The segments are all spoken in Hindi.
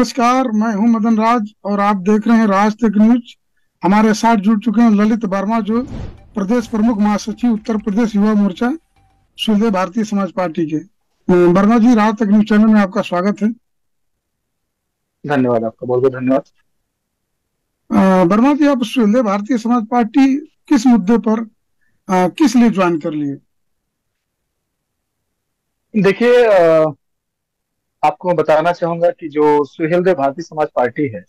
नमस्कार मैं हूँ मदन राज और आप देख रहे हैं राज तक न्यूज़। हमारे साथ जुड़ चुके हैं ललित वर्मा जो प्रदेश प्रमुख महासचिव उत्तर प्रदेश युवा मोर्चा सुलदे भारतीय समाज पार्टी के। वर्मा जी राज तक न्यूज़ चैनल में आपका स्वागत है। धन्यवाद आपका बहुत बहुत धन्यवाद। वर्मा जी आप सुलदे भारतीय समाज पार्टी किस मुद्दे पर आ, किस लिए ज्वाइन कर लिए? देखिए आपको मैं बताना चाहूँगा कि जो सुहेलदेव भारतीय समाज पार्टी है,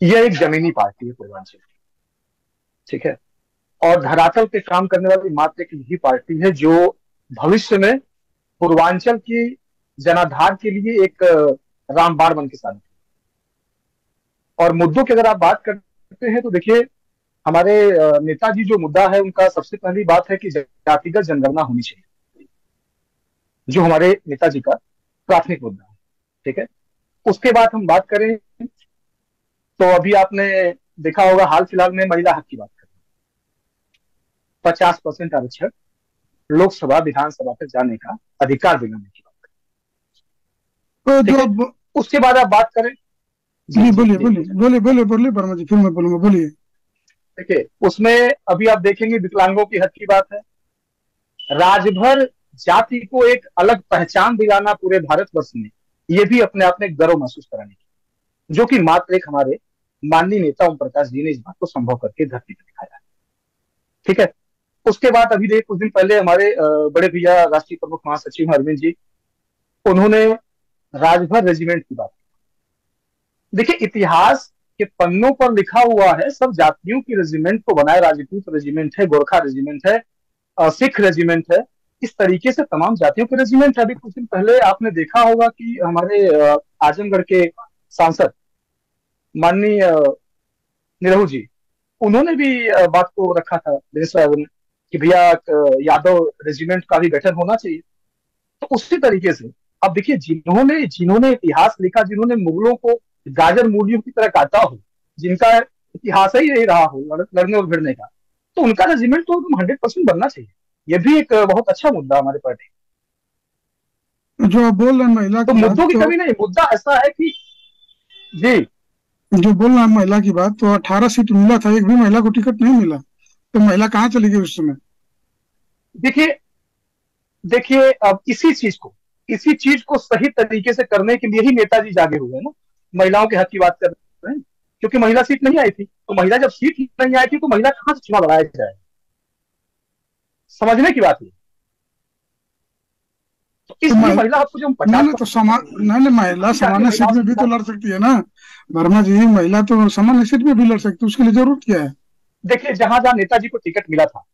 यह एक जमीनी पार्टी है पूर्वांचल ठीक है? और धरातल पे काम करने वाली मात्र एक यही पार्टी है जो भविष्य में पूर्वांचल की जनाधार के लिए एक रामबाण बन के सामने और मुद्दों की अगर आप बात करते हैं तो देखिए, हमारे नेताजी जो मुद्दा है उनका सबसे पहली बात है कि जातिगत जनगणना होनी चाहिए। जो हमारे नेताजी का प्राथमिक मुद्दा ठीक है? उसके बाद हम बात करें तो अभी आपने देखा होगा हाल फ़िलहाल में महिला हक की बात करें पचास परसेंट आरक्षण लोकसभा विधानसभा तक जाने का अधिकार दिलाने की बात करें तो जो उसके बाद आप बात करें। जी बोलिए बोलिए बोलिए बोलिए बोलिए वर्मा जी फिर मैं बोलूँगा बोलिए। देखिए उसमें अभी आप देखेंगे विकलांगों की हक की बात है। राजभर जाति को एक अलग पहचान दिलाना पूरे भारतवर्ष में, ये भी अपने आप में गर्व महसूस कराने की जो कि मात्र एक हमारे माननीय नेता ओम प्रकाश जी ने इस बात को संभव करके धरती पर दिखाया ठीक है? उसके बाद अभी देख कुछ दिन पहले हमारे बड़े भैया राष्ट्रीय प्रमुख महासचिव अरविंद जी, उन्होंने राजभर रेजिमेंट की बात देखिए, इतिहास के पन्नों पर लिखा हुआ है, सब जातियों की रेजिमेंट को बनाए, राजपूत रेजिमेंट है, गोरखा रेजिमेंट है सिख रेजिमेंट है इस तरीके से तमाम जातियों के रेजिमेंट है। अभी कुछ दिन पहले आपने देखा होगा कि हमारे आजमगढ़ के सांसद माननीय निरहू जी, उन्होंने भी बात को रखा था दिनेश कि भैया यादव रेजिमेंट का भी गठन होना चाहिए। तो उसी तरीके से, अब देखिए, जिन्होंने जिन्होंने इतिहास लिखा, जिन्होंने मुगलों को गाजर मूलियों की तरह काटा हो, जिनका इतिहास ही नहीं रहा हो लड़ने और भिड़ने का तो उनका रेजिमेंट तो हंड्रेड परसेंट बनना चाहिए। ये भी एक बहुत अच्छा मुद्दा हमारे पार्टी जो आप बोल रहे हैं महिला तो मुद्दों की तो, कमी नहीं मुद्दा ऐसा है कि जी। जो बोल रहे हैं महिला की बात तो अठारह सीट मिला था एक भी महिला को टिकट नहीं मिला। तो महिला कहाँ चली गई उस समय? देखिए देखिए अब इसी चीज़ को इसी चीज़ को सही तरीके से करने के लिए ही नेताजी जागे हुए हैं ना। महिलाओं के हक की बात कर रहे हैं। क्योंकि महिला सीट नहीं आई थी। तो महिला जब सीट नहीं आई थी तो महिला कहाँ से चुनाव लड़ाया जाए? समझने की बात है। तो इसलिए महिला आपको जो नहीं तो समान नहीं महिला सामान्य सीट में भी तो लड़ सकती है ना। वर्मा जी महिला तो सामान्य सीट में भी लड़ सकती है उसके लिए ज़रूरत क्या है? देखिए जहाँ जहाँ नेताजी को टिकट मिला था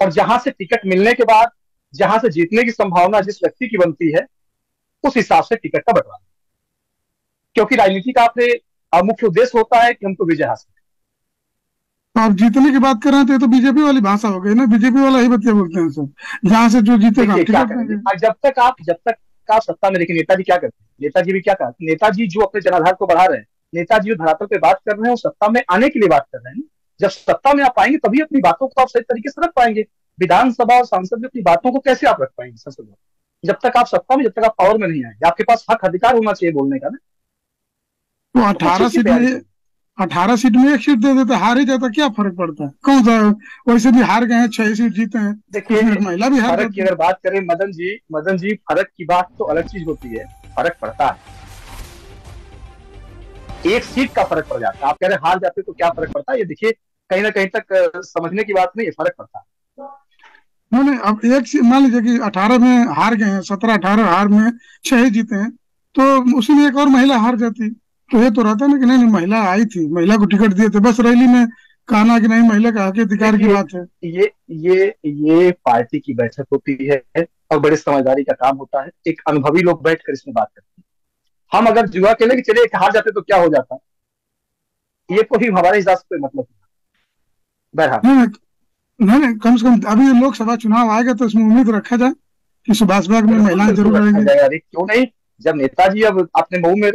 और जहाँ से टिकट मिलने के बाद जहाँ से जीतने की संभावना जिस व्यक्ति की बनती है उस हिसाब से टिकट का बंटवारा। क्योंकि राजनीति का अपने मुख्य उद्देश्य होता है कि हमको विजय हासिल तो आप जीतने की बात कर रहे थे तो बीजेपी वाली भाषा हो गई ना बीजेपी वाला ही बच्चे बोलते हैं सब। जहाँ से जो जीतेगा जब तक आप जब तक आप सत्ता में लेकिन नेताजी क्या करते हैं? नेताजी भी क्या करते नेताजी जो अपने जनाधार को बढ़ा रहे हैं नेताजी जो धरातल पे बात कर रहे हैं वो सत्ता में आने के लिए बात कर रहे हैं। जब सत्ता में आप आएँगे तभी अपनी बातों को आप सही तरीके से रख पाएँगे। विधानसभा और सांसद में अपनी बातों को कैसे आप रख पाएँगे संसद में जब तक आप सत्ता में जब तक आप पावर में नहीं आए आपके पास हक अधिकार होना चाहिए बोलने का ना। तो अठारह सीट में अठारह सीट में एक सीट दे देते हार ही जाता क्या फ़र्क पड़ता? है कौन सा वैसे भी हार गए हैं छह सीट जीते हैं। देखिए महिला भी हार की अगर बात करें मदन जी मदन जी फ़र्क की बात तो अलग चीज़ होती है फ़र्क पड़ता है। एक सीट का फ़र्क पड़ जाता है। आप कह रहे हार जाते तो क्या फ़र्क पड़ता है? ये देखिए कहीं ना कहीं तक समझने की बात नहीं है फ़र्क पड़ता है। नहीं अब एक मान लीजिए कि अठारह में हार गए हैं सत्रह अठारह हार में छह जीते हैं तो उसी में एक और महिला हार जाती तो ये तो रहता ना कि नहीं नहीं महिला आई थी महिला को टिकट दिए थे बस रैली में कहना कि नहीं महिला का हक अधिकार की बात है। ये ये ये पार्टी की बैठक होती है और बड़े समझदारी का काम होता है। एक अनुभवी लोग बैठकर इसमें बात करते हैं। हम अगर जुआ के लिए चले हार जाते तो क्या हो जाता? ये कोई हमारे हिसाब से मतलब बहरहाल। नहीं नहीं कम से कम अभी लोकसभा चुनाव आएगा तो इसमें उम्मीद रखा जाए कि सुभाष बाग में महिलाएँ ज़रूर रहेंगी क्यों नहीं? जब नेताजी अब आपने मऊ में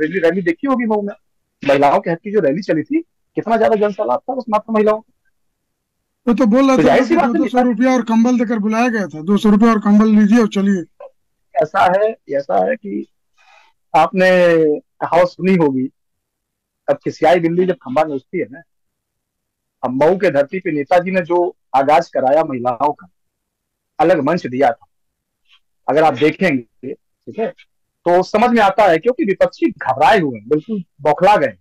रैली रैली देखी होगी मऊ में महिलाओं के हक की जो रैली चली थी कितना ज़्यादा जनसैलाब था उस मात्र महिलाओं वो तो बोल रहा तो था दो सौ रुपया और कंबल देकर बुलाया गया था। दो सौ रुपया और कंबल लीजिए और चलिए। ऐसा है ऐसा है कि आपने कहावत सुनी होगी अब खिसियाई बिल्ली जब खंबा नोचती है ना अब मऊ के धरती पे नेताजी ने जो आगाज़ कराया महिलाओं का अलग मंच दिया था। अगर आप देखेंगे ठीक है तो समझ में आता है क्योंकि विपक्षी घबराए हुए हैं, बिल्कुल बौखला गए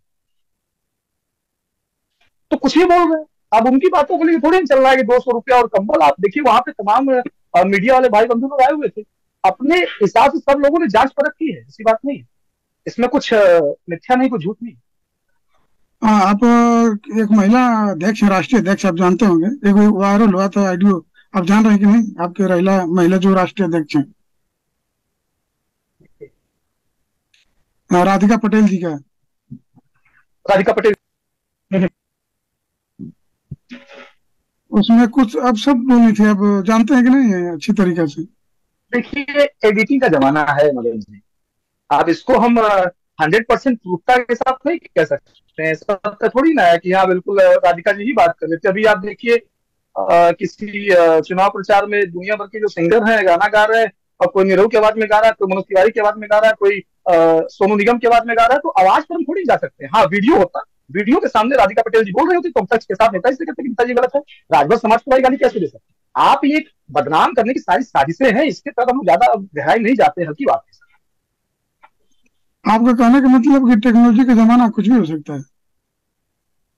तो कुछ ही बोल रहे हैं। अब उनकी बातों के लिए थोड़ी चल रहा है कि दो सौ रुपया और कंबल, आप देखिए वहाँ पे तमाम मीडिया वाले भाई बंधु लोग आए हुए थे। अपने हिसाब से सब लोगों ने जाँच परख की है, ऐसी बात नहीं इसमें कुछ मिथ्या नहीं, कुछ झूठ नहीं। हाँ आप एक महिला अध्यक्ष राष्ट्रीय अध्यक्ष, आप जानते होंगे। एक वायरल हुआ था आइडियो आप जान रहे हैं कि नहीं? आपके महिला जो राष्ट्रीय अध्यक्ष हैं। राधिका पटेल जी का राधिका पटेल। उसमें कुछ अब सब बोली थी अब जानते हैं कि नहीं अच्छी तरीके से। देखिए एडिटिंग का जमाना है मदन जी। आप इसको हम हंड्रेड परसेंट प्रूफता के साथ नहीं कह सकते हैं। थोड़ी ना है कि हाँ बिल्कुल राधिका जी ही बात कर रहे थे। अभी आप देखिए किसी चुनाव प्रचार में दुनिया भर के जो सिंगर हैं गाना गा रहे हैं और कोई निरहू के आवाज़ में गा रहा है कोई मनोज तिवारी के आवाज़ में गा रहा है कोई सोनू निगम के आवाज़ में गा रहा है तो आवाज़ पर हम थोड़ी जा सकते हैं। हाँ वीडियो होता। वीडियो के सामने राधिका पटेल जी बोल रही होती तो सच के साथ नेताजी से कहते नेताजी गलत है। राजभर समाज को गाली कैसे दे सकते आप ये बदनाम करने की सारी साजिशें हैं इसके तरफ़ हम ज़्यादा गहराई नहीं जाते हल्की बात है। आपका कहने का मतलब कि टेक्नोलॉजी का जमाना कुछ भी हो सकता है।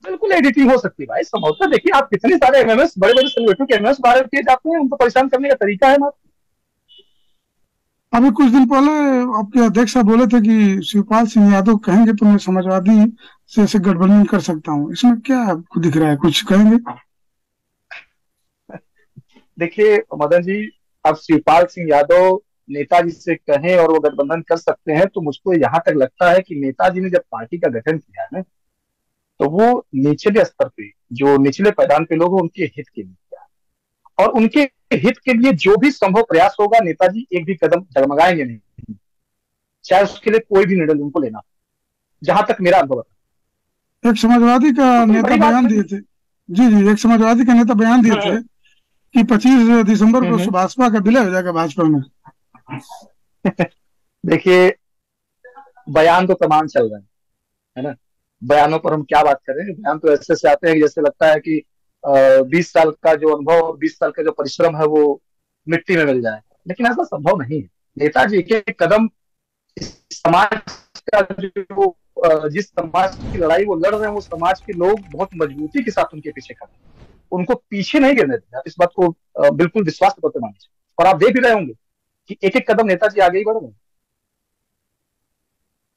बिल्कुल एडिटिंग हो सकती है भाई संभवतः देखिए आप कितने सारे एमएमएस बड़े बड़े सेलिब्रिटी के एमएमएस बाहर किए जाते हैं उनको परेशान करने का तरीका है मात्र अभी कुछ दिन पहले आपके अध्यक्ष साहब बोले थे कि शिवपाल सिंह यादव कहेंगे तो मैं समाजवादी से ऐसे गठबंधन कर सकता हूँ। इसमें क्या आपको दिख रहा है? कुछ कहेंगे? देखिए, मदन जी, अब शिवपाल सिंह यादव नेताजी से कहें और वो गठबंधन कर सकते हैं तो मुझको यहाँ तक लगता है कि नेताजी ने जब पार्टी का गठन किया है तो वो निचले स्तर पे, जो निचले पैदान पे लोग उनके हित के लिए। और उनके हित के लिए जो भी संभव प्रयास होगा नेताजी एक भी कदम डगमगाएँगे नहीं। चाहे उसके लिए कोई भी निर्णय उनको लेना। जहाँ तक मेरा अनुभव है। एक समाजवादी का तो नेता बयान दिए थे। जी जी एक समाजवादी का नेता बयान दिए थे हाँ। कि 25 दिसंबर को हम्म, हम्म। भाजपा का विलय हो जाएगा भाजपा में। देखिए बयान तो तमाम चल रहे हैं है ना? बयानों पर हम क्या बात करें बयान तो ऐसे से आते हैं जैसे लगता है कि बीस साल का जो अनुभव और बीस साल का जो परिश्रम है वो मिट्टी में मिल जाए। लेकिन ऐसा संभव नहीं है। नेताजी के कदम समाज का जो जिस समाज की लड़ाई वो लड़ रहे हैं, वो समाज के लोग बहुत मजबूती के साथ उनके पीछे खड़े उनको पीछे नहीं गिरने देते आप इस बात को बिल्कुल विश्वास करते मानिए और आप देख भी रहे होंगे कि एक एक कदम नेताजी आगे ही बढ़ रहे हैं।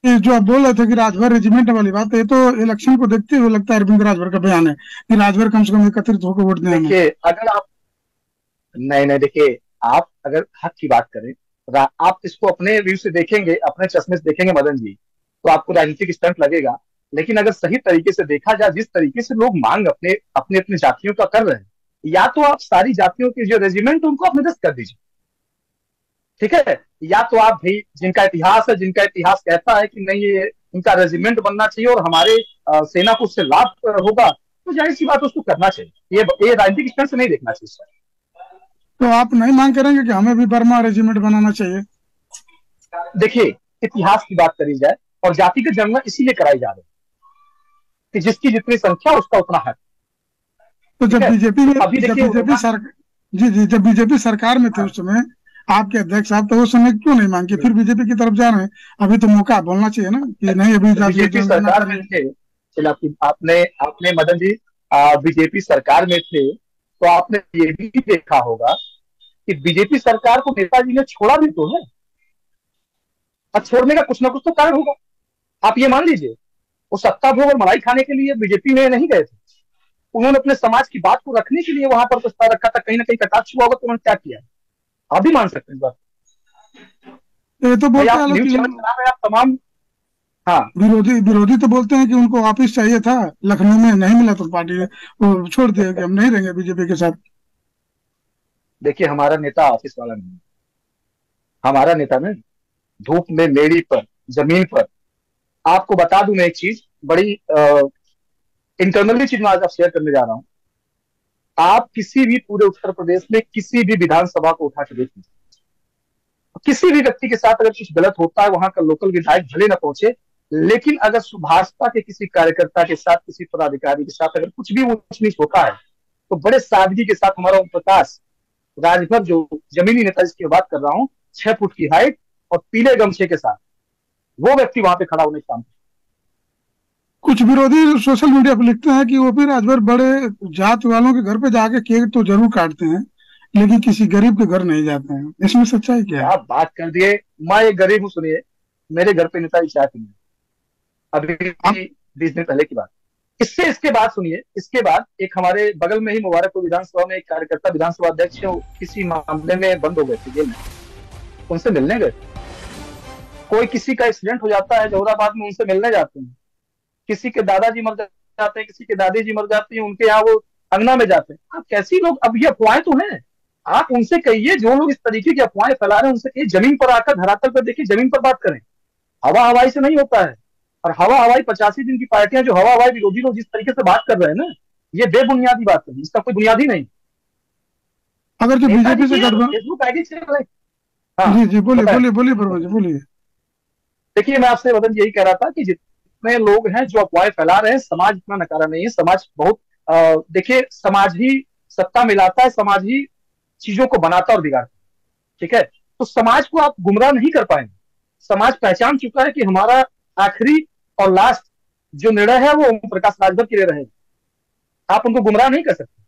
जो आप बोल रहे थे कि राजभर रेजिमेंट वाली बात है तो इलेक्शन को देखते हुए लगता है अरविंद राजभर का बयान है कि राजभर कम से कम एकत्रित होकर वोट देखिए, अगर आप नहीं नहीं, देखिए, आप अगर हक की बात करें आप इसको अपने व्यू से देखेंगे, अपने चश्मे से देखेंगे मदन जी तो आपको राजनीतिक स्टंट लगेगा। लेकिन अगर सही तरीके से देखा जाए, जिस तरीके से लोग मांग अपने अपने अपने जातियों का कर रहे हैं, या तो आप सारी जातियों के जो रेजिमेंट उनको आप निरस्त कर दीजिए। ठीक है? या तो आप भी जिनका इतिहास है जिनका इतिहास कहता है कि नहीं ये इनका रेजिमेंट बनना चाहिए और हमारे सेना को उससे लाभ होगा तो ज़ाहिर सी बात उसको करना चाहिए। ये ये राजनीतिक स्तर से नहीं देखना चाहिए सर। तो आप नहीं मांग करेंगे कि हमें भी बर्मा रेजिमेंट बनाना चाहिए? देखिए इतिहास की बात करी जाए और जाति की जनगणना इसीलिए कराई जा रही है कि जिसकी जितनी संख्या उसका उतना है तो जब बीजेपी में अभी जब बीजेपी सरकार जी जी जब बीजेपी सरकार में थे उस समय आपके अध्यक्ष साहब तो उस समय क्यों नहीं मांगे? फिर बीजेपी की तरफ़ जा रहे हैं। अभी तो मौका बोलना चाहिए ना कि नहीं अभी बीजेपी सरकार में थे। आपने आपने मदन जी बीजेपी सरकार में थे तो आपने ये भी देखा होगा कि बीजेपी सरकार को नेताजी ने छोड़ा भी तो है। और छोड़ने का कुछ ना कुछ तो कारण होगा। आप ये मान लीजिए वो सत्ता भोग और मलाई खाने के लिए बीजेपी में नहीं गए थे। उन्होंने अपने समाज की बात को रखने के लिए वहाँ पर प्रस्ताव रखा था। कहीं ना कहीं कटाक्ष हुआ होगा तो उन्होंने क्या किया? आप भी मान सकते हैं इस बात ये तो बोलते हैं आप तमाम हाँ। विरोधी विरोधी तो बोलते हैं कि उनको वापिस चाहिए था। लखनऊ में नहीं मिला तो पार्टी वो छोड़ दिया कि हम नहीं रहेंगे बीजेपी के साथ। देखिए हमारा नेता ऑफ़िस वाला नहीं हमारा नेता ना धूप में मेड़ी पर ज़मीन पर। आपको बता दू मैं एक चीज़ बड़ी इंटरनली चीज़ मैं आज आप शेयर करने जा रहा हूँ। आप किसी भी पूरे उत्तर प्रदेश में किसी भी विधानसभा को उठा के देख लीजिए। किसी भी व्यक्ति के साथ अगर कुछ गलत होता है, वहाँ का लोकल विधायक भले ना पहुँचे, लेकिन अगर भाजपा के किसी कार्यकर्ता के साथ, किसी पदाधिकारी के साथ अगर कुछ भी ऊंच नीच होता है तो बड़े सादगी के साथ हमारा ओम प्रकाश, राजभर जो जमीनी नेता जिसकी बात कर रहा हूँ, छह फुट की हाइट और पीले गमछे के साथ, वो व्यक्ति वहाँ पे खड़ा होने काम कुछ विरोधी सोशल मीडिया पर लिखते हैं कि वो भी राजभर बड़े जात वालों के घर पे जाके केक तो ज़रूर काटते हैं लेकिन किसी गरीब के घर नहीं जाते हैं। इसमें सच्चाई क्या है? आप बात कर दिए मैं एक गरीब हूँ सुनिए मेरे घर पे नेताजी चाय पीने अभी बीस दिन पहले की बात। इससे इसके बाद सुनिए इसके बाद एक हमारे बगल में ही मुबारकपुर विधानसभा में एक कार्यकर्ता विधानसभा अध्यक्ष किसी मामले में बंद हो गए थे जेल में। उनसे मिलने गए। कोई किसी का एक्सीडेंट हो जाता है जौहराबाद में उनसे मिलने जाते हैं। किसी के दादाजी मर जाते हैं किसी के दादी जी मर जाती हैं उनके यहाँ वो अंगना में जाते हैं। आप कैसी लोग अब ये अफवाहें तो हैं। आप उनसे कहिए जो लोग इस तरीके की अफवाहें फैला रहे हैं उनसे कहिए ज़मीन पर आकर धरातल पर देखिए ज़मीन पर बात करें। हवा हवाई से नहीं होता है। और हवा हवाई पचासी दिन की पार्टियाँ जो हवा हवाई विरोधी लोग जिस तरीके से बात कर रहे हैं ना ये बेबुनियादी बात है इसका कोई बुनियादी नहीं। अगर जो बीजेपी से गठबंधन हाँ, जी जी बोलिए बोलिए बोलिए बोलिए। देखिए मैं आपसे वतन यही कह रहा था कि जितने लोग हैं जो अफवाहें फैला रहे हैं। समाज इतना नकारा नहीं है। समाज बहुत देखिए, समाज ही सत्ता मिलाता है, समाज ही चीज़ों को बनाता और बिगाड़ता ठीक है? तो समाज को आप गुमराह नहीं कर पाएँगे। समाज पहचान चुका है कि हमारा आखिरी और लास्ट जो निर्णय है वो ओम प्रकाश राजभर के लिए रहेगा आप उनको गुमराह नहीं कर सकते।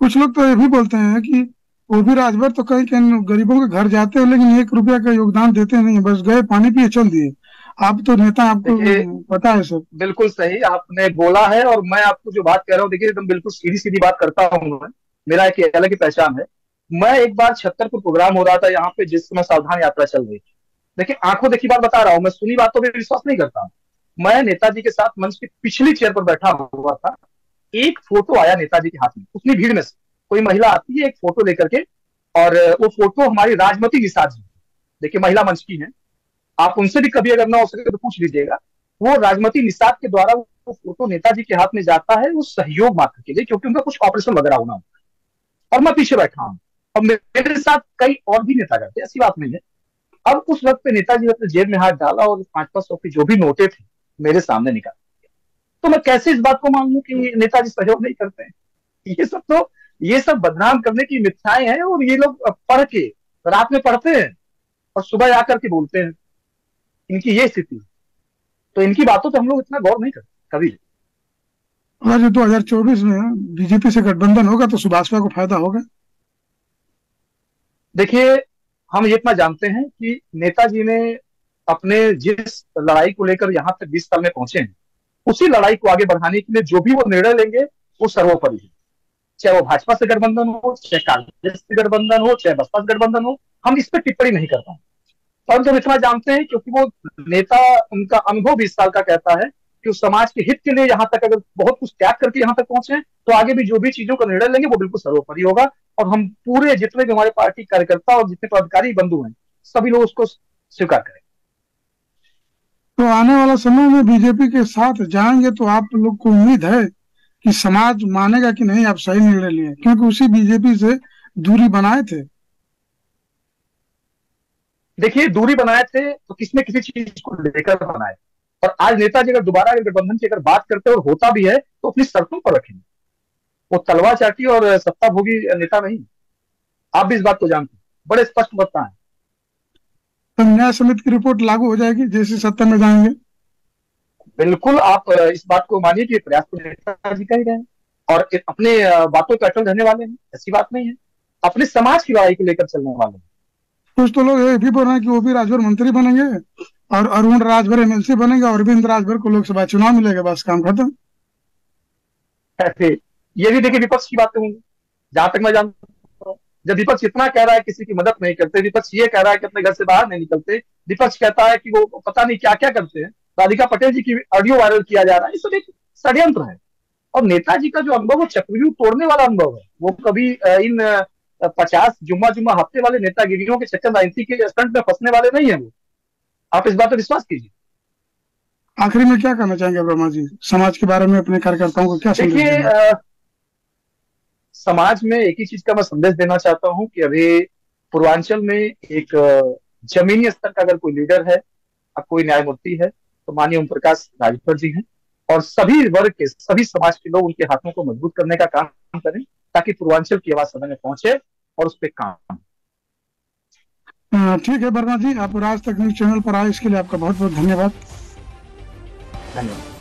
कुछ लोग तो ये भी बोलते हैं कि वो भी राजभर तो कहीं कहीं गरीबों के घर जाते हैं, लेकिन एक रुपया का योगदान देते नहीं बस गए, पानी पिए, चल दिए। आप तो नेता आपको पता है सब। बिल्कुल सही आपने बोला है और मैं आपको जो बात कह रहा हूँ देखिए एकदम बिल्कुल सीधी सीधी बात करता हूँ मैं। मेरा एक अलग ही पहचान है। मैं एक बार छत्तरपुर प्रोग्राम हो रहा था यहाँ पे जिस समय सावधान यात्रा चल रही थी। देखिए आँखों देखी बात बता रहा हूँ मैं सुनी बातों पर विश्वास नहीं करता मैं नेताजी के साथ मंच के पिछली चेयर पर बैठा हुआ था। एक फ़ोटो आया नेताजी के हाथ में उतनी भीड़ में से। कोई महिला आती है एक फ़ोटो लेकर के और वो फ़ोटो हमारी राजमती निषाद जी। देखिए महिला मंच की है। आप उनसे भी कभी अगर ना हो सके तो पूछ लीजिएगा। वो राजमती निषाद के द्वारा वो फ़ोटो नेताजी के हाथ में जाता है, वो सहयोग मात्र के लिए, क्योंकि उनका कुछ ऑपरेशन वगैरह होना होता और मैं पीछे बैठा हूँ। और मेरे साथ कई और भी नेता करते ऐसी बात नहीं है। अब उस वक्त पे नेताजी ने अपने जेब में हाथ डाला और पाँच पाँच सौ की जो भी नोटे थे, मेरे सामने निकाल तो मैं कैसे इस बात को मान लू कि नेताजी सहयोग नहीं करते हैं? ये सब तो ये सब बदनाम करने की मिथ्याएँ हैं और ये लोग पढ़ के, रात में पढ़ते हैं और सुबह आकर के बोलते हैं। इनकी ये स्थिति। तो इनकी बातों पर हम लोग इतना गौर नहीं करते कभी अगर दो हज़ार चौबीस में बीजेपी से गठबंधन होगा तो सुभाषपा को फ़ायदा होगा। देखिए हम ये इतना जानते हैं कि नेताजी ने अपने जिस लड़ाई को लेकर यहाँ तक बीस साल में पहुँचे हैं उसी लड़ाई को आगे बढ़ाने के लिए जो भी वो निर्णय लेंगे वो सर्वोपरि है। चाहे वो भाजपा से गठबंधन हो चाहे कांग्रेस से गठबंधन हो चाहे बसपा से गठबंधन हो हम इस पर टिप्पणी नहीं करता और जब इतना जानते हैं क्योंकि वो नेता उनका अनुभव बीस साल का कहता है कि उस समाज के हित के लिए यहाँ तक अगर बहुत कुछ त्याग करके यहाँ तक पहुँचे तो आगे भी जो भी चीज़ों का निर्णय लेंगे, वो बिल्कुल सर्वोपरि होगा। और हम पूरे जितने भी हमारे पार्टी कार्यकर्ता और जितने पदाधिकारी बंधु हैं, सभी लोग उसको स्वीकार करें तो आने वाला समय में बीजेपी के साथ जाएँगे तो आप लोग को उम्मीद है कि समाज मानेगा कि नहीं, आप सही निर्णय लिए क्योंकि उसी बीजेपी से दूरी बनाए थे। देखिए दूरी बनाए थे तो किसने किसी चीज़ को लेकर बनाए? और आज नेताजी अगर दोबारा अगर गठबंधन की अगर बात करते और होता भी है तो अपनी शर्तों पर रखेंगे। वो तलवार चाटी और सत्ता भोगी नेता नहीं। आप भी इस बात को जानते हैं। बड़े स्पष्ट बता है। तो न्याय समिति की रिपोर्ट लागू हो जाएगी जैसे सत्ता में जाएँगे। बिल्कुल आप इस बात को मानिए कि प्रयास तो नेताजी का ही रहे। और अपने बातों पर अटल रहने वाले हैं ऐसी बात नहीं है। अपने समाज की लड़ाई को लेकर चलने वाले हैं। कुछ तो लोग ये भी बोल रहे हैं कि वो भी राजभर मंत्री बनेंगे और अरुण राजभर एमएलसी बनेंगे और अरविंद राजभर को लोकसभा चुनाव मिलेगा, बस काम खत्म। ऐसे, ये भी देखिए विपक्ष की बात कहूँगी। जहाँ तक मैं जानता हूँ, जब विपक्ष इतना कह रहा है किसी की मदद नहीं करते, विपक्ष ये कह रहा है कि अपने घर से बाहर नहीं निकलते, विपक्ष कहता है कि वो पता नहीं क्या क्या करते हैं। राधिका पटेल जी की ऑडियो वायरल किया जा रहा है सब एक षड्यंत्र है। और नेताजी का जो अनुभव वो चक्रव्यूह तोड़ने वाला अनुभव है। वो कभी इन पचास जुम्मा जुम्मा हफ़्ते वाले नेतागिरियों के चक्कर राजनीति के स्टंट में फंसने वाले नहीं है वो। आप इस बात पर विश्वास कीजिए। आखिरी में क्या कहना चाहेंगे ब्रह्मा जी? समाज के बारे में अपने कार्यकर्ताओं को क्या देखिए समाज में एक ही चीज़ का मैं संदेश देना चाहता हूँ कि अभी पूर्वांचल में एक जमीनी स्तर का अगर कोई लीडर है अब कोई न्यायमूर्ति है तो माननीय ओम प्रकाश राजभर जी हैं और सभी वर्ग के सभी समाज के लोग उनके हाथों को मज़बूत करने का काम करें। ताकि पूर्वांचल की आवाज़ सदन में पहुँचे और उस पर काम। ठीक है वर्मा जी आप राज तक न्यूज़ चैनल पर आए इसके लिए आपका बहुत बहुत धन्यवाद। धन्यवाद।